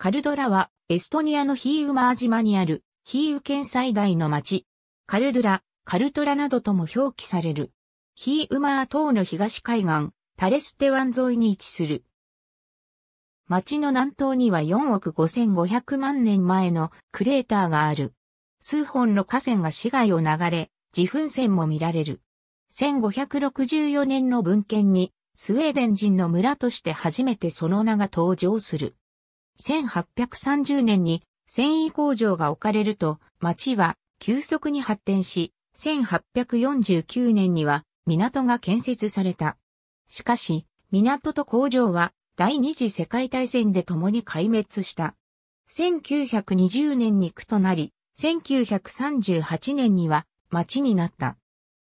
カルドラはエストニアのヒーウマー島にあるヒーウ県最大の町。カルドラ、カルトラなどとも表記される。ヒーウマー島の東海岸、タレステ湾沿いに位置する。町の南東には4億5500万年前のクレーターがある。数本の河川が市街を流れ、自噴泉も見られる。1564年の文献に、スウェーデン人の村として初めてその名が登場する。1830年に繊維工場が置かれると、町は急速に発展し、1849年には港が建設された。しかし、港と工場は第二次世界大戦で共に壊滅した。1920年に区となり、1938年には町になった。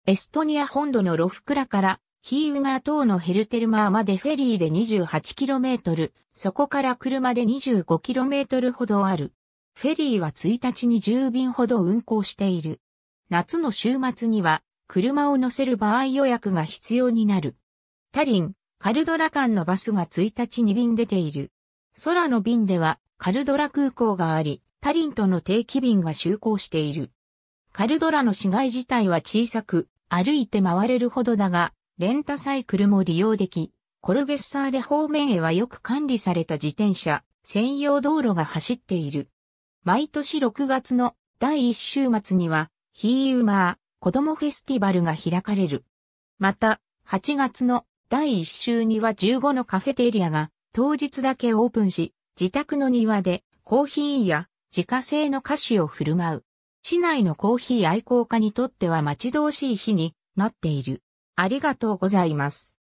エストニア本土のロフクラからヒーウマー島のヘルテルマーまでフェリーで 28km、そこから車で 25km ほどある。フェリーは1日に10便ほど運行している。夏の週末には車を乗せる場合予約が必要になる。タリン、カルドラ間のバスが1日に便出ている。空の便ではカルドラ空港があり、タリンとの定期便が就航している。カルドラの市街自体は小さく、歩いて回れるほどだが、レンタサイクルも利用でき、コルゲッサーレ方面へはよく管理された自転車、専用道路が走っている。毎年6月の第1週末には、ヒーウマー子供フェスティバルが開かれる。また、8月の第1週には15のカフェテリアが当日だけオープンし、自宅の庭でコーヒーや自家製の菓子を振る舞う。市内のコーヒー愛好家にとっては待ち遠しい日になっている。ありがとうございます。